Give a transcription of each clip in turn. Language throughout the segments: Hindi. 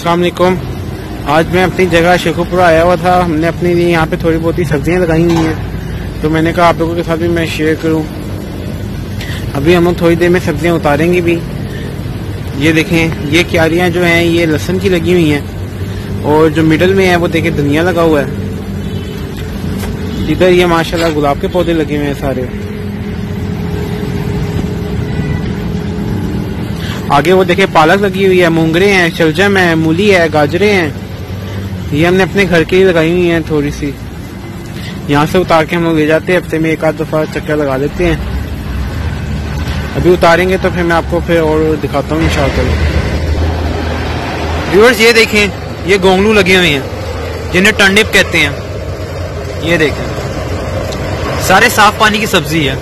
असलकुम आज मैं अपनी जगह शेखुपुरा आया हुआ था। हमने अपनी यहाँ पे थोड़ी बहुत ही सब्ज़ियाँ लगाई हुई हैं। तो मैंने कहा आप लोगों के साथ भी मैं शेयर करूँ। अभी हम लोग थोड़ी देर में सब्ज़ियाँ उतारेंगे भी। ये देखें, ये क्यारियाँ जो हैं, ये लहसन की लगी हुई हैं। और जो मिडल में है, वो देखें, धनिया लगा हुआ है। इधर ये माशाल्लाह गुलाब के पौधे लगे हुए हैं सारे। आगे वो देखे पालक लगी हुई है, मूंगरे हैं, शलजम है, मूली है, गाजरे हैं। ये हमने अपने घर के ही लगाई हुई हैं थोड़ी सी यहाँ से उतार के हम लोग ले जाते हैं, हफ़्ते में एक आध दफ़ा चक्कर लगा देते हैं। अभी उतारेंगे तो फिर मैं आपको फिर और दिखाता हूँ इंशाल्लाह व्यूअर्स ये देखें, ये गोंगलू लगे हुए हैं, जिन्हें टर्निप कहते हैं। ये देखें, सारे साफ़ पानी की सब्ज़ी है।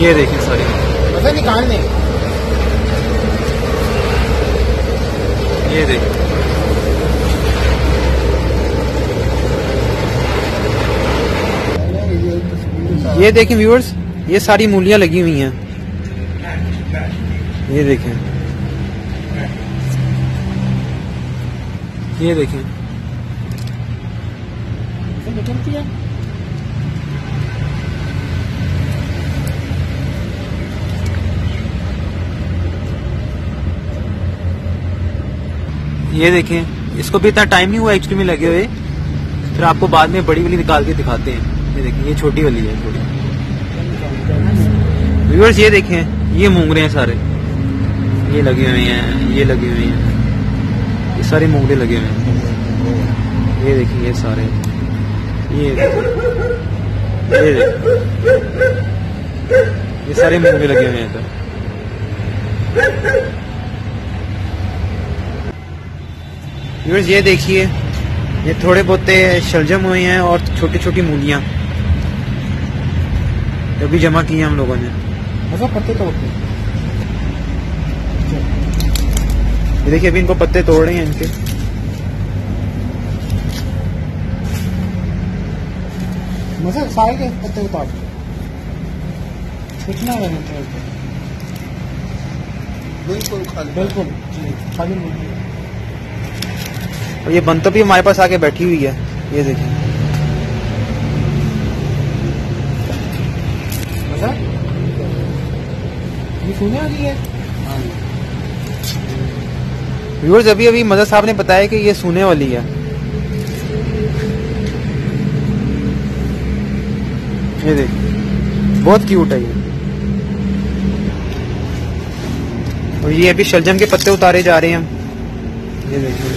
ये देखें सारी। मतलब निकाल लें ये देखें ये देखें व्यूअर्स ये सारी मूलियाँ लगी हुई हैं। ये देखें। ये देखें। ये देखें, इसको भी इतना टाइम नहीं हुआ एक्चुअली में लगे हुए। फिर आपको बाद में बड़ी वाली निकाल के दिखाते हैं। ये देखें, ये छोटी वाली है थोड़ी व्यूअर्स ये देखें, ये मूंगरे हैं सारे। ये लगे हुए हैं, ये लगे हुए हैं। ये सारे मूंगरे लगे हुए हैं। ये देखिए ये सारे। ये ये ये सारे मूंगरे लगे हुए हैं इधर। व्यूअर्स ये देखिए ये थोड़े बहुत शलजम हुए हैं और छोटी छोटी मूलियाँ अभी जमा की हैं हम लोगों ने। मतलब पत्ते तोड़ते हैं। ये देखिए अभी इनको पत्ते तोड़ रहे हैं इनके। मतलब सारे के पत्ते उतार कितना बिल्कुल खाली। बिल्कुल जी खाली मूली। और ये बंतो भी हमारे पास आके बैठी हुई है। ये देखिए सुने वाली है? व्यूअर्स अभी अभी मदर साहब ने बताया कि ये सोने वाली है। ये देखिए बहुत क्यूट है ये। और ये अभी शलजम के पत्ते उतारे जा रहे हैं। हम ये देखिए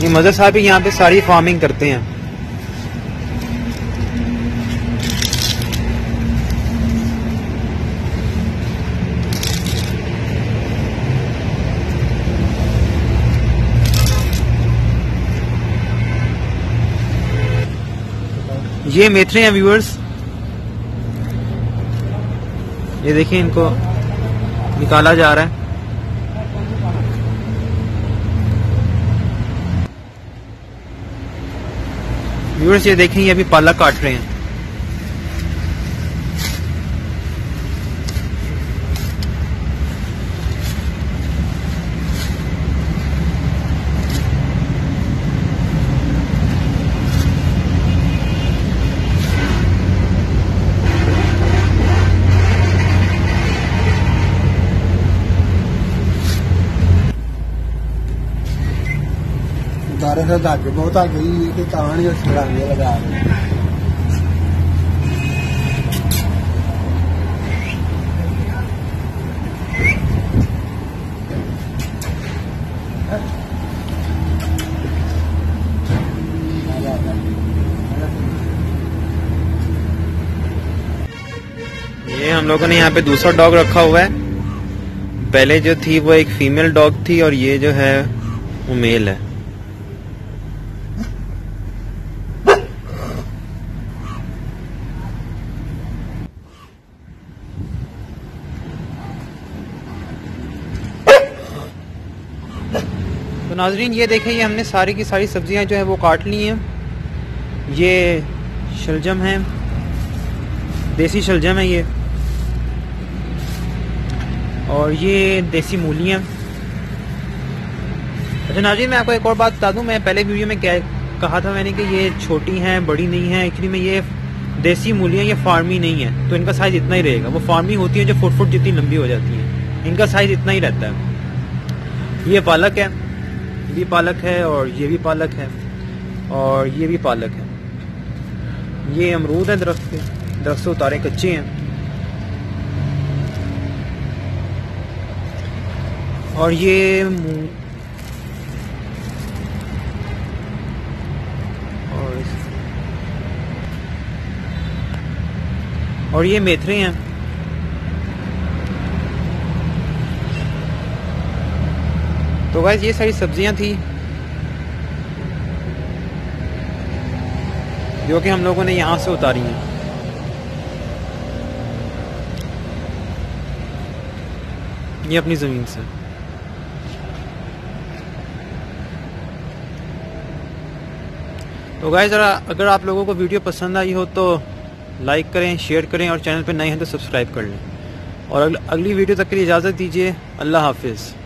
ये मदर साहब भी यहाँ पे सारी फ़ार्मिंग करते हैं। ये मेथरे हैं व्यूअर्स ये देखिए इनको निकाला जा रहा है। व्यूअर्स ये देखें ये अभी पालक काट रहे हैं। ये हम लोगों ने यहाँ पे दूसरा डॉग रखा हुआ है। पहले जो थी वो एक फीमेल डॉग थी और ये जो है वो मेल है। तो नाजरीन, ये देखें, ये हमने सारी की सारी सब्ज़ियाँ जो है वो काट ली हैं। ये शलजम है, देसी शलजम है ये। और ये देसी मूलियाँ अच्छा नाजरीन, मैं आपको एक और बात बता दूँ, मैं पहले वीडियो में क्या कहा था मैंने कि ये छोटी हैं, बड़ी नहीं है एक्चुअली में ये देसी मूलियाँ ये फार्मी नहीं है। तो इनका साइज़ इतना ही रहेगा। वो फार्मी होती है जो फुट फुट जितनी लंबी हो जाती है। इनका साइज़ इतना ही रहता है। ये पालक है। ये भी पालक है और ये भी पालक है और ये भी पालक है। ये अमरूद है दरख्त के। दरख्त से उतारे कच्चे हैं। और ये और और ये मेथरे हैं। तो गाइस ये सारी सब्ज़ियाँ थी, जो कि हम लोगों ने यहाँ से उतारी हैं। ये अपनी ज़मीन से। तो गाय ज़रा अगर आप लोगों को वीडियो पसंद आई हो तो लाइक करें शेयर करें और चैनल पर नए हैं तो सब्सक्राइब कर लें। और अगली वीडियो तक के लिए इजाज़त दीजिए। अल्लाह हाफिज़।